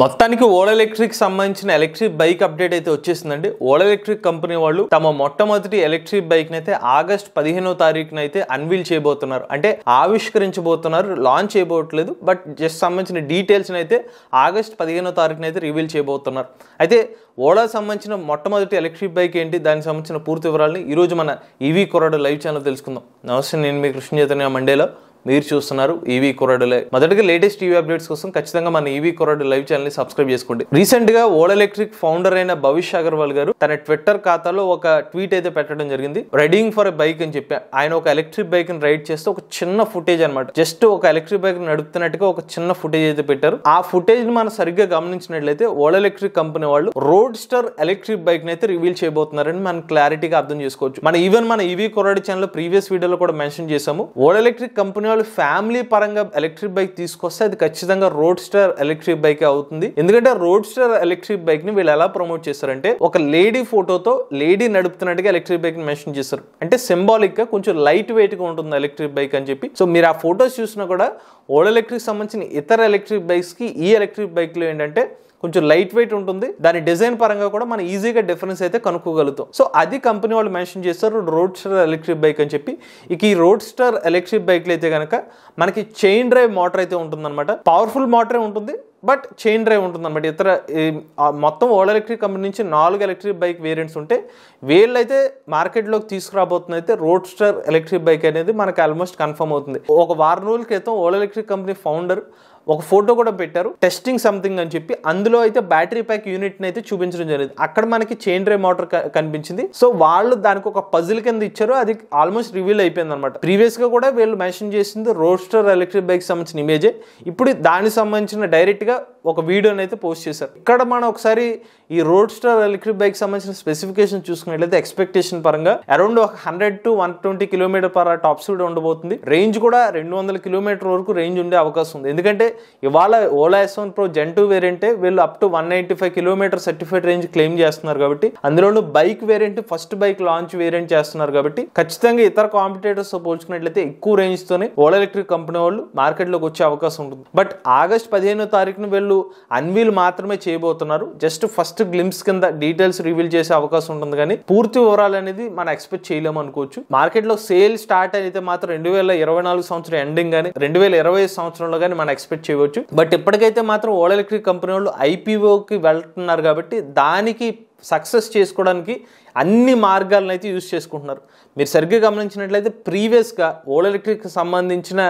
మొత్తానికి ఓలా ఎలక్ట్రిక్ సంబంధించిన electric bike update అయితే వచ్చేసిందండి. ఓలా ఎలక్ట్రిక్ కంపెనీ వాళ్ళు తమ మొట్టమొదటి ఎలక్ట్రిక్ బైక్ అయితే ఆగస్ట్ పదిహేనో తారీఖున అయితే అన్వీల్ చేయబోతున్నారు. అంటే ఆవిష్కరించబోతున్నారు లాంచ్ చేయబోట్లేదు బట్ జస్ట్ సంబంధించిన డీటెయిల్స్ అయితే ఆగస్ట్ పదిహేనో తారీఖున అయితే రివీల్ చేయబోతున్నారు. అయితే ఓలా సంబంధించిన మొట్టమొదటి ఎలక్ట్రిక్ బైక్ ఏంటి? దానికి సంబంధించిన పూర్తి వివరాలని ఈరోజు మన ఈవీ కొరడు లైవ్ ఛానల్ తెలుసుకుందాం. నమస్తే నేను మీ కృష్ణ చైతన్య మండేలో. మీరు చూస్తున్నారు ఈవీ కొరడు లైవ్ మొదటిగా లేటెస్ట్ టీవీ అప్డేట్స్ కోసం ఖచ్చితంగా మన ఈవీ కొరడు లైవ్ ఛానల్ని సబ్స్క్రైబ్ చేసుకోండి. రీసెంట్గా ఓల్ ఎలక్ట్రిక్ ఫౌండర్ అయిన భవిష్ అగర్వాల్ గారు తన ట్విట్టర్ ఖాతాలో ఒక ట్వీట్ అయితే పెట్టడం జరిగింది. రైడింగ్ ఫర్ ఎ బైక్ అని చెప్పి ఆయన ఒక ఎలక్ట్రిక్ బైక్ని రైడ్ చేస్తే ఒక చిన్న ఫుటేజ్ అనమాట జస్ట్ ఒక ఎలక్ట్రిక్ బైక్ నడుపుతున్నట్టుగా ఒక చిన్న ఫుటేజ్ అయితే పెట్టారు. ఆ ఫుటేజ్ని మనం సరిగ్గా గమనించినట్లయితే ఓల్ ఎలక్ట్రిక్ కంపెనీ వాళ్ళు రోడ్ స్టర్ ఎలక్ట్రిక్ బైక్ని అయితే రివీల్ చేయబోతున్నారని మనం క్లారిటీగా అర్థం చేసుకోవచ్చు. మన ఈవెన్ మన ఈవీ కొరడు ఛానల్ ప్రీవియస్ వీడియోలో కూడా మెన్షన్ చేసాము ఓల్ ఎలక్ట్రిక్ కంపెనీ వాళ్ళు ఫ్యామిలీ పరంగా ఎలక్ట్రిక్ బైక్ తీసుకొస్తే అది ఖచ్చితంగా రోడ్ స్టార్ ఎలక్ట్రిక్ బైక్ అవుతుంది. ఎందుకంటే రోడ్ స్టార్ ఎలక్ట్రిక్ బైక్ని వీళ్ళు ఎలా ప్రమోట్ చేస్తారంటే ఒక లేడీ ఫోటోతో లేడీ నడుపుతున్నట్టుగా ఎలక్ట్రిక్ బైక్ని మెన్షన్ చేస్తారు. అంటే సింబాలిక్గా కొంచెం లైట్ వెయిట్గా ఉంటుంది ఎలక్ట్రిక్ బైక్ అని చెప్పి. సో మీరు ఆ ఫోటోస్ చూసినా కూడా ఓల్డ్ ఎలక్ట్రిక్ సంబంధించిన ఇతర ఎలక్ట్రిక్ బైక్స్కి ఈ ఎలక్ట్రిక్ బైక్లో ఏంటంటే కొంచెం లైట్ వెయిట్ ఉంటుంది. దాని డిజైన్ పరంగా కూడా మనం ఈజీగా డిఫరెన్స్ అయితే కనుక్కోగలుగుతాం. సో అది కంపెనీ వాళ్ళు మెన్షన్ చేస్తారు రోడ్ స్టార్ ఎలక్ట్రిక్ బైక్ అని చెప్పి. ఇక ఈ రోడ్ స్టార్ ఎలక్ట్రిక్ బైక్లు అయితే కనుక మనకి చైన్ డ్రైవ్ మోటార్ అయితే ఉంటుందన్నమాట. పవర్ఫుల్ మోటరే ఉంటుంది బట్ చైన్ డ్రైవ్ ఉంటుంది అనమాట ఇతర ఈ, మొత్తం ఓల్డ్ ఎలక్ట్రిక్ కంపెనీ నుంచి నాలుగు ఎలక్ట్రిక్ బైక్ వేరియంట్స్ ఉంటే వీళ్ళైతే మార్కెట్లోకి తీసుకురాబోతుంది అయితే రోడ్ స్టార్ ఎలక్ట్రిక్ బైక్ అనేది మనకి ఆల్మోస్ట్ కన్ఫర్మ్ అవుతుంది. ఒక వారం రోజుల క్రితం ఓల్డ్ ఎలక్ట్రిక్ కంపెనీ ఫౌండర్ ఒక ఫోటో కూడా పెట్టారు. టెస్టింగ్ సంథింగ్ అని చెప్పి అందులో అయితే బ్యాటరీ ప్యాక్ యూనిట్ అయితే చూపించడం జరిగింది. అక్కడ మనకి చైన్ డ్రైవ్ మోటార్ కనిపించింది. సో వాళ్ళు దానికి ఒక పజిల్ కింద ఇచ్చారు. అది ఆల్మోస్ట్ రివీల్ అయిపోయింది అనమాట ప్రీవియస్గా కూడా వీళ్ళు మెన్షన్ చేసింది రోడ్స్టర్ ఎలక్ట్రిక్ బైక్ సంబంధించిన ఇమేజే ఇప్పుడు దానికి సంబంధించిన డైరెక్ట్గా ఒక వీడియోని అయితే పోస్ట్ చేశారు. ఇక్కడ మనం ఒకసారి ఈ రోడ్ స్టార్ ఎలక్ట్రిక్ బైక్ సంబంధించిన స్పెసిఫికేషన్ చూసుకున్నట్లయితే ఎక్స్పెక్టేషన్ పరంగా అరౌండ్ ఒక hundred to one twenty kilometre per top speed ఉండబోతుంది. రేంజ్ కూడా రెండు వందల కిలోమీటర్ వరకు రేంజ్ ఉండే అవకాశం ఉంది. ఎందుకంటే ఇవాళ Ola S one pro gen two వేరియంటే వీళ్ళు up to one ninety five kilometre certified range claim చేస్తున్నారు కాబట్టి అందులోనూ bike variant first bike launch variant చేస్తున్నారు కాబట్టి ఖచ్చితంగా ఇతర కాంపిటేటర్స్తో పోల్చుకున్నట్లయితే ఎక్కువ రేంజ్ తోనే ఓలా ఎలక్ట్రిక్ కంపెనీ వాళ్ళు మార్కెట్లోకి వచ్చే అవకాశం ఉంటుంది. బట్ ఆగస్ట్ పదిహేనో తారీఖున వీళ్ళు అన్వీల్ మాత్రమే చేయబోతున్నారు. జస్ట్ ఫస్ట్ గ్లిమ్స్ కింద డీటెయిల్స్ రివీల్ చేసే అవకాశం ఉంటుంది కానీ పూర్తి వివరాలు అనేది మనం ఎక్స్పెక్ట్ చేయలేము అనుకోవచ్చు. మార్కెట్లో సేల్ స్టార్ట్ అయితే మాత్రం రెండు వేల ఇరవై నాలుగు సంవత్సరం ఎండింగ్ కానీ రెండు వేల ఇరవై సంవత్సరంలో కానీ మనం ఎక్స్పెక్ట్ చేయవచ్చు. బట్ ఇప్పటికైతే మాత్రం ఓల్ ఎలక్ట్రిక్ కంపెనీ వాళ్ళు ఐపీఓకి వెళ్తున్నారు కాబట్టి దానికి సక్సెస్ చేసుకోవడానికి అన్ని మార్గాలను అయితే యూజ్ చేసుకుంటున్నారు. మీరు సరిగ్గా గమనించినట్లయితే ప్రీవియస్గా ఓల్ ఎలక్ట్రిక్ సంబంధించిన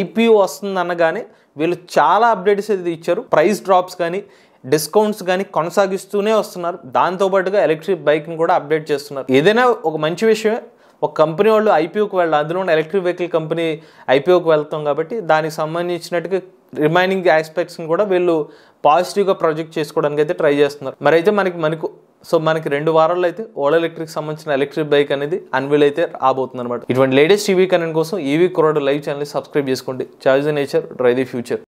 ఐపీఓ వస్తుంది అనగానే వీళ్ళు చాలా అప్డేట్స్ అయితే ఇచ్చారు. ప్రైస్ డ్రాప్స్ కానీ డిస్కౌంట్స్ కానీ కొనసాగిస్తూనే వస్తున్నారు. దాంతోపాటుగా ఎలక్ట్రిక్ బైక్ని కూడా అప్డేట్ చేస్తున్నారు. ఏదైనా ఒక మంచి విషయమే ఒక కంపెనీ వాళ్ళు ఐపీఓకి వెళ్ళాలి అందులో ఉన్న ఎలక్ట్రిక్ వెహికల్ కంపెనీ ఐపీఓకి వెళ్తాం కాబట్టి దానికి సంబంధించినట్టుగా రిమైనింగ్ ఆస్పెక్ట్స్ని కూడా వీళ్ళు పాజిటివ్గా ప్రొజెక్ట్ చేసుకోవడానికి అయితే ట్రై చేస్తున్నారు. మరి అయితే మనకి మనకు సో మనకి రెండు వారాల్లో అయితే ఓలా ఎలక్ట్రిక్ సంబంధించిన ఎలక్ట్రిక్ బైక్ అనేది అన్విల్ అయితే రాబోతుంది అనమాట ఇటువంటి లేటెస్ట్ ఈవీ కనెంట్ కోసం ఈవీ కురాడు లైవ్ ఛానల్ సబ్స్క్రైబ్ చేసుకోండి. Charge the nature drive the future